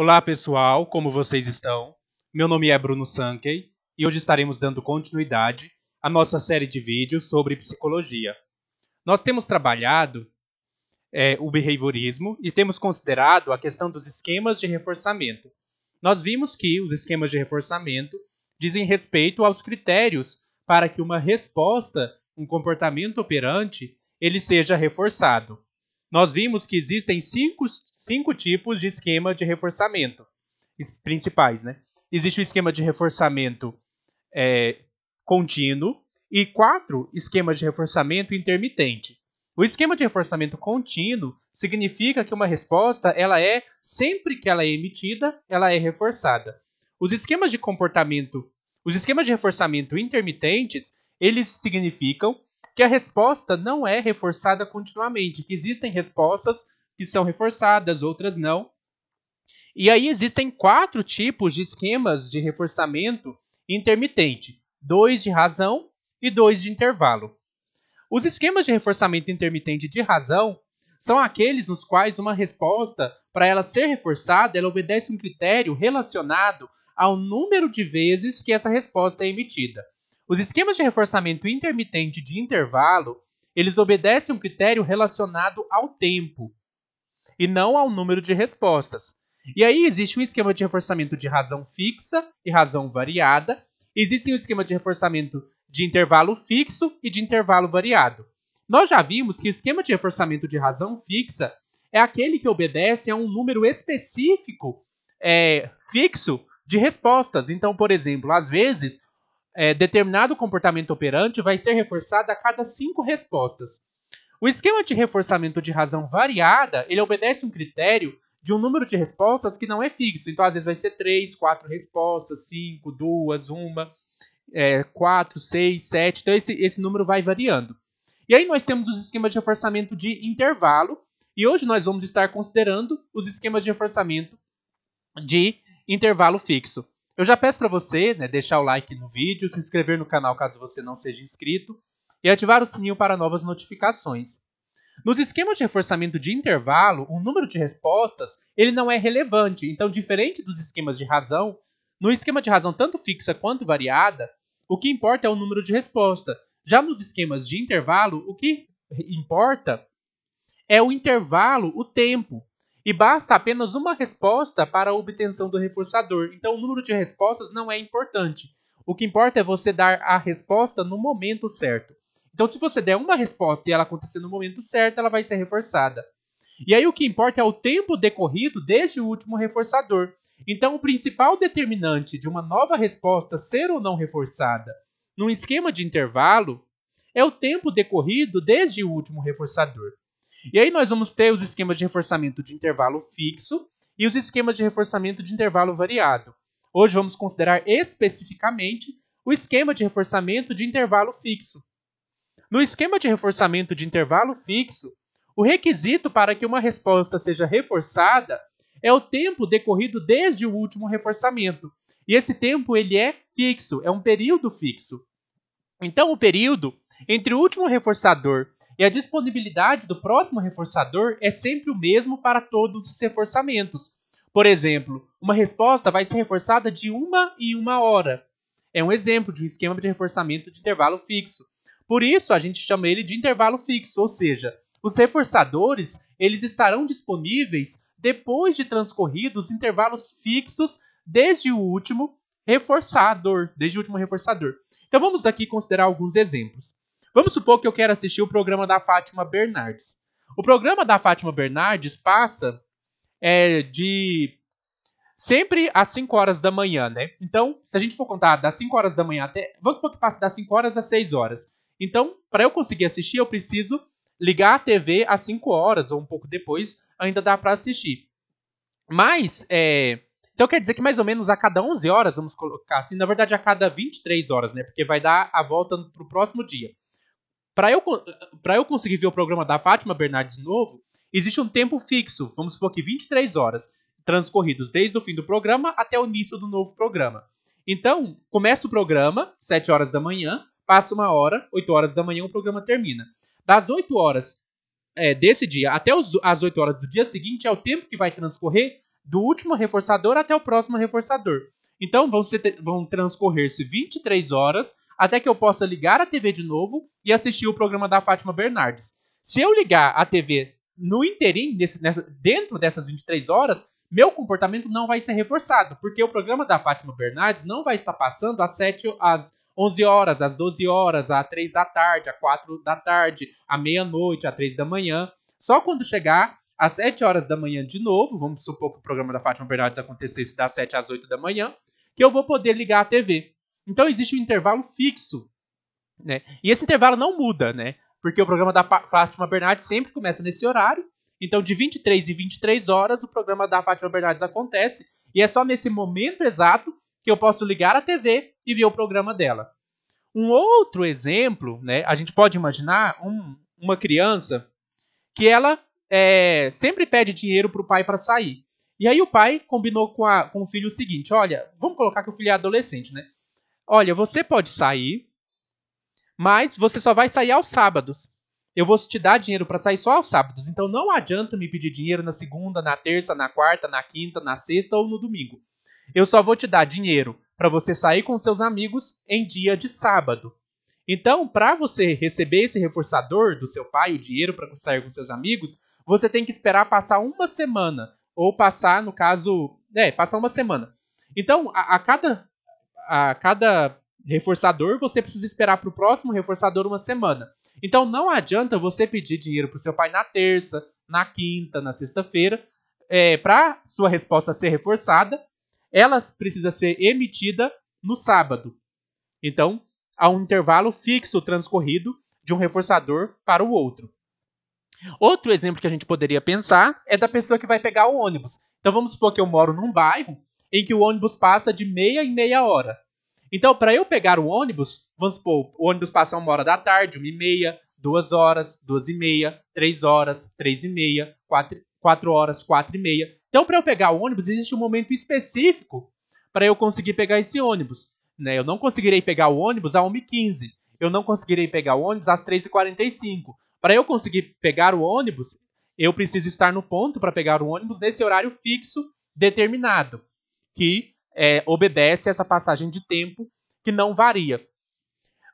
Olá pessoal, como vocês estão? Meu nome é Bruno Sankey e hoje estaremos dando continuidade à nossa série de vídeos sobre psicologia. Nós temos trabalhado é, o behaviorismo e temos considerado a questão dos esquemas de reforçamento. Nós vimos que os esquemas de reforçamento dizem respeito aos critérios para que uma resposta, um comportamento operante, ele seja reforçado nós vimos que existem cinco, cinco tipos de esquema de reforçamento principais. Né? Existe o esquema de reforçamento é, contínuo e quatro esquemas de reforçamento intermitente. O esquema de reforçamento contínuo significa que uma resposta ela é sempre que ela é emitida, ela é reforçada. Os esquemas de comportamento, os esquemas de reforçamento intermitentes, eles significam que a resposta não é reforçada continuamente, que existem respostas que são reforçadas, outras não. E aí existem quatro tipos de esquemas de reforçamento intermitente: dois de razão e dois de intervalo. Os esquemas de reforçamento intermitente de razão são aqueles nos quais uma resposta, para ela ser reforçada, ela obedece um critério relacionado ao número de vezes que essa resposta é emitida. Os esquemas de reforçamento intermitente de intervalo, eles obedecem um critério relacionado ao tempo e não ao número de respostas. E aí existe um esquema de reforçamento de razão fixa e razão variada. Existe um esquema de reforçamento de intervalo fixo e de intervalo variado. Nós já vimos que o esquema de reforçamento de razão fixa é aquele que obedece a um número específico é, fixo de respostas. Então, por exemplo, às vezes é, determinado comportamento operante vai ser reforçado a cada cinco respostas. O esquema de reforçamento de razão variada, ele obedece um critério de um número de respostas que não é fixo. Então, às vezes vai ser três, quatro respostas, cinco, duas, uma, é, quatro, seis, sete. Então, esse, esse número vai variando. E aí nós temos os esquemas de reforçamento de intervalo. E hoje nós vamos estar considerando os esquemas de reforçamento de intervalo fixo. Eu já peço para você né, deixar o like no vídeo, se inscrever no canal caso você não seja inscrito e ativar o sininho para novas notificações. Nos esquemas de reforçamento de intervalo, o número de respostas ele não é relevante. Então, diferente dos esquemas de razão, no esquema de razão tanto fixa quanto variada, o que importa é o número de resposta. Já nos esquemas de intervalo, o que importa é o intervalo, o tempo e basta apenas uma resposta para a obtenção do reforçador. Então, o número de respostas não é importante. O que importa é você dar a resposta no momento certo. Então, se você der uma resposta e ela acontecer no momento certo, ela vai ser reforçada. E aí, o que importa é o tempo decorrido desde o último reforçador. Então, o principal determinante de uma nova resposta ser ou não reforçada num esquema de intervalo é o tempo decorrido desde o último reforçador. E aí nós vamos ter os esquemas de reforçamento de intervalo fixo e os esquemas de reforçamento de intervalo variado. Hoje vamos considerar especificamente o esquema de reforçamento de intervalo fixo. No esquema de reforçamento de intervalo fixo, o requisito para que uma resposta seja reforçada é o tempo decorrido desde o último reforçamento. E esse tempo ele é fixo, é um período fixo. Então, o período entre o último reforçador e a disponibilidade do próximo reforçador é sempre o mesmo para todos os reforçamentos. Por exemplo, uma resposta vai ser reforçada de uma em uma hora. É um exemplo de um esquema de reforçamento de intervalo fixo. Por isso, a gente chama ele de intervalo fixo, ou seja, os reforçadores eles estarão disponíveis depois de transcorridos intervalos fixos desde o último reforçador, desde o último reforçador. Então vamos aqui considerar alguns exemplos. Vamos supor que eu quero assistir o programa da Fátima Bernardes. O programa da Fátima Bernardes passa é, de sempre às 5 horas da manhã, né? Então, se a gente for contar das 5 horas da manhã até. Vamos supor que passe das 5 horas às 6 horas. Então, para eu conseguir assistir, eu preciso ligar a TV às 5 horas ou um pouco depois, ainda dá para assistir. Mas, é, então quer dizer que mais ou menos a cada 11 horas, vamos colocar assim, na verdade a cada 23 horas, né? Porque vai dar a volta para o próximo dia. Para eu, eu conseguir ver o programa da Fátima Bernardes novo, existe um tempo fixo, vamos supor que 23 horas transcorridos desde o fim do programa até o início do novo programa. Então, começa o programa, 7 horas da manhã, passa uma hora, 8 horas da manhã o programa termina. Das 8 horas é, desse dia até os, as 8 horas do dia seguinte é o tempo que vai transcorrer do último reforçador até o próximo reforçador. Então vão, ser, vão transcorrer-se 23 horas até que eu possa ligar a TV de novo e assistir o programa da Fátima Bernardes. Se eu ligar a TV no interim, nesse, nessa, dentro dessas 23 horas, meu comportamento não vai ser reforçado, porque o programa da Fátima Bernardes não vai estar passando às 7, às 11 horas, às 12 horas, às 3 da tarde, às 4 da tarde, à meia-noite, às 3 da manhã. Só quando chegar às 7 horas da manhã de novo, vamos supor que o programa da Fátima Bernardes acontecesse das 7 às 8 da manhã, que eu vou poder ligar a TV. Então existe um intervalo fixo, né? E esse intervalo não muda, né? Porque o programa da Fátima Bernardes sempre começa nesse horário. Então, de 23 e 23 horas, o programa da Fátima Bernardes acontece. E é só nesse momento exato que eu posso ligar a TV e ver o programa dela. Um outro exemplo, né? A gente pode imaginar um, uma criança que ela é, sempre pede dinheiro para o pai para sair. E aí o pai combinou com, a, com o filho o seguinte: olha, vamos colocar que o filho é adolescente, né? Olha, você pode sair, mas você só vai sair aos sábados. Eu vou te dar dinheiro para sair só aos sábados. Então não adianta me pedir dinheiro na segunda, na terça, na quarta, na quinta, na sexta ou no domingo. Eu só vou te dar dinheiro para você sair com seus amigos em dia de sábado. Então, para você receber esse reforçador do seu pai, o dinheiro para sair com seus amigos, você tem que esperar passar uma semana ou passar, no caso, é, passar uma semana. Então, a, a cada a cada reforçador, você precisa esperar para o próximo reforçador uma semana. Então não adianta você pedir dinheiro para o seu pai na terça, na quinta, na sexta-feira. É, para sua resposta ser reforçada, ela precisa ser emitida no sábado. Então, há um intervalo fixo transcorrido de um reforçador para o outro. Outro exemplo que a gente poderia pensar é da pessoa que vai pegar o ônibus. Então vamos supor que eu moro num bairro em que o ônibus passa de meia em meia hora. Então, para eu pegar o ônibus, vamos supor, o ônibus passa uma hora da tarde, uma e meia, duas horas, duas e meia, três horas, três e meia, quatro, quatro horas, quatro e meia. Então, para eu pegar o ônibus, existe um momento específico para eu conseguir pegar esse ônibus. Né? Eu não conseguirei pegar o ônibus às 1h15. Eu não conseguirei pegar o ônibus às 3h45. Para eu conseguir pegar o ônibus, eu preciso estar no ponto para pegar o ônibus nesse horário fixo determinado, que é, obedece essa passagem de tempo que não varia.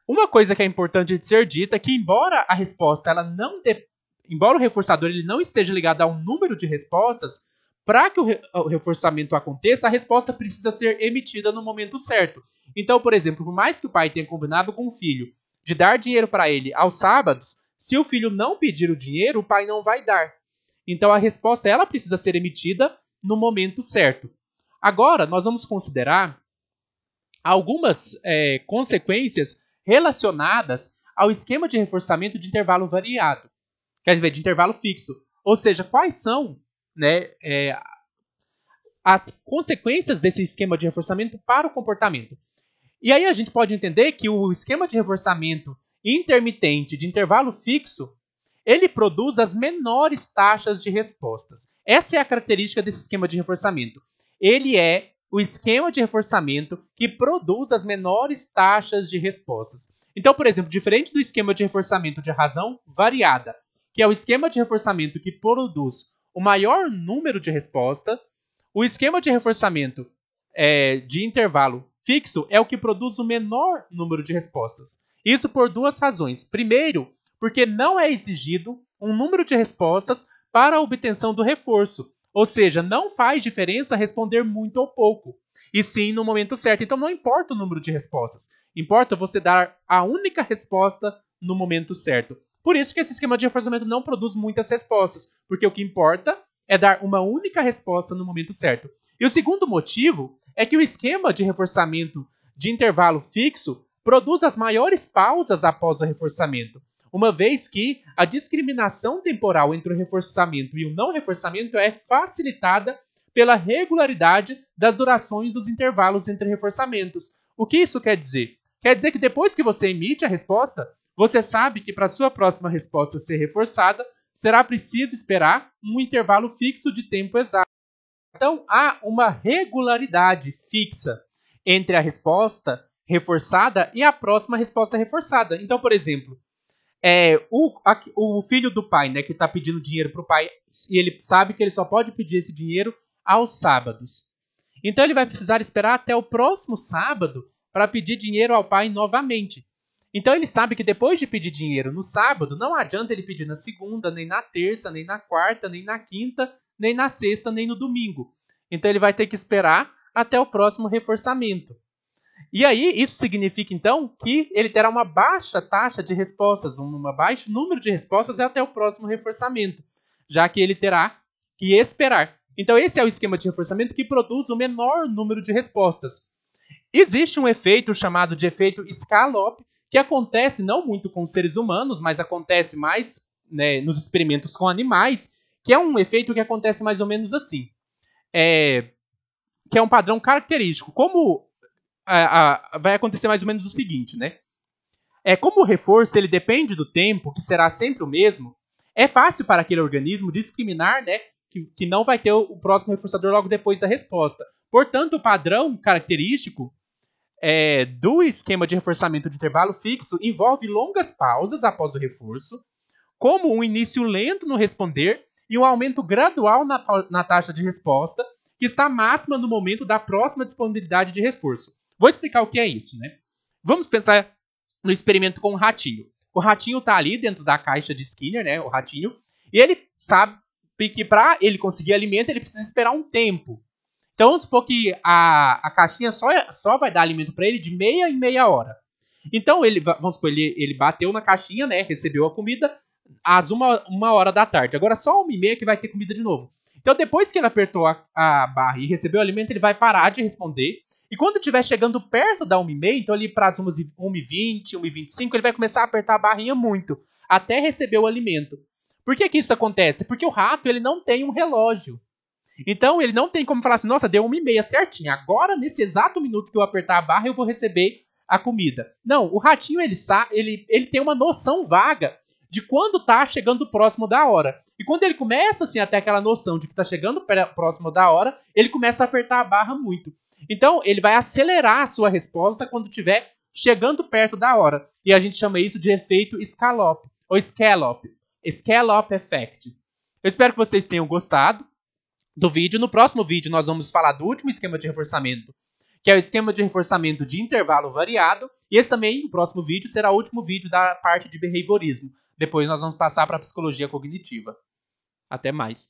Uma coisa que é importante de ser dita é que, embora a resposta ela não de... embora o reforçador ele não esteja ligado a um número de respostas, para que o, re... o, reforçamento aconteça, a resposta precisa ser emitida no momento certo. Então, por exemplo, por mais que o pai tenha combinado com o filho de dar dinheiro para ele aos sábados, se o filho não pedir o dinheiro, o pai não vai dar. Então a resposta ela precisa ser emitida no momento certo. Agora, nós vamos considerar algumas é, consequências relacionadas ao esquema de reforçamento de intervalo variado, quer dizer, de intervalo fixo. Ou seja, quais são né, é, as consequências desse esquema de reforçamento para o comportamento. E aí a gente pode entender que o esquema de reforçamento intermitente de intervalo fixo ele produz as menores taxas de respostas. Essa é a característica desse esquema de reforçamento ele é o esquema de reforçamento que produz as menores taxas de respostas. Então, por exemplo, diferente do esquema de reforçamento de razão variada, que é o esquema de reforçamento que produz o maior número de respostas, o esquema de reforçamento é, de intervalo fixo é o que produz o menor número de respostas. Isso por duas razões. Primeiro, porque não é exigido um número de respostas para a obtenção do reforço. Ou seja, não faz diferença responder muito ou pouco, e sim no momento certo. Então não importa o número de respostas, importa você dar a única resposta no momento certo. Por isso que esse esquema de reforçamento não produz muitas respostas, porque o que importa é dar uma única resposta no momento certo. E o segundo motivo é que o esquema de reforçamento de intervalo fixo produz as maiores pausas após o reforçamento uma vez que a discriminação temporal entre o reforçamento e o não reforçamento é facilitada pela regularidade das durações dos intervalos entre reforçamentos. O que isso quer dizer? Quer dizer que depois que você emite a resposta, você sabe que para sua próxima resposta ser reforçada, será preciso esperar um intervalo fixo de tempo exato. Então, há uma regularidade fixa entre a resposta reforçada e a próxima resposta reforçada. Então, por exemplo, é, o, a, o filho do pai, né, que tá pedindo dinheiro pro pai, e ele sabe que ele só pode pedir esse dinheiro aos sábados. Então ele vai precisar esperar até o próximo sábado para pedir dinheiro ao pai novamente. Então ele sabe que depois de pedir dinheiro no sábado, não adianta ele pedir na segunda, nem na terça, nem na quarta, nem na quinta, nem na sexta, nem no domingo. Então ele vai ter que esperar até o próximo reforçamento. E aí, isso significa então que ele terá uma baixa taxa de respostas, um baixo número de respostas até o próximo reforçamento, já que ele terá que esperar. Então, esse é o esquema de reforçamento que produz o menor número de respostas. Existe um efeito chamado de efeito Scallop, que acontece não muito com seres humanos, mas acontece mais né, nos experimentos com animais, que é um efeito que acontece mais ou menos assim. É, que é um padrão característico. Como a, a, vai acontecer mais ou menos o seguinte, né? É como o reforço ele depende do tempo, que será sempre o mesmo, é fácil para aquele organismo discriminar, né, que, que não vai ter o, o, próximo reforçador logo depois da resposta. Portanto, o padrão característico é, do esquema de reforçamento de intervalo fixo envolve longas pausas após o reforço, como um início lento no responder e um aumento gradual na, na taxa de resposta, que está máxima no momento da próxima disponibilidade de reforço. Vou explicar o que é isso, né? Vamos pensar no experimento com o ratinho. O ratinho está ali dentro da caixa de Skinner, né? O ratinho. E ele sabe que para ele conseguir alimento, ele precisa esperar um tempo. Então vamos supor que a, a caixinha só, só vai dar alimento para ele de meia em meia hora. Então ele, vamos supor, ele, ele bateu na caixinha, né? Recebeu a comida às uma, uma hora da tarde. Agora só uma e meia que vai ter comida de novo. Então depois que ele apertou a, a barra e recebeu o alimento, ele vai parar de responder e quando estiver chegando perto da 1h30, então ali para as 1h20, 1h25, ele vai começar a apertar a barrinha muito, até receber o alimento. Por que, que isso acontece? Porque o rato ele não tem um relógio. Então ele não tem como falar assim, nossa, deu 1h30 certinho. Agora, nesse exato minuto que eu apertar a barra, eu vou receber a comida. Não, o ratinho ele, ele, ele tem uma noção vaga de quando está chegando próximo da hora. E quando ele começa assim a ter aquela noção de que está chegando próximo da hora, ele começa a apertar a barra muito. Então, ele vai acelerar a sua resposta quando estiver chegando perto da hora. E a gente chama isso de efeito scallop, ou scallop, scallop effect. Eu espero que vocês tenham gostado do vídeo. No próximo vídeo, nós vamos falar do último esquema de reforçamento, que é o esquema de reforçamento de intervalo variado. E esse também, o próximo vídeo, será o último vídeo da parte de behaviorismo. Depois nós vamos passar para a psicologia cognitiva. Até mais.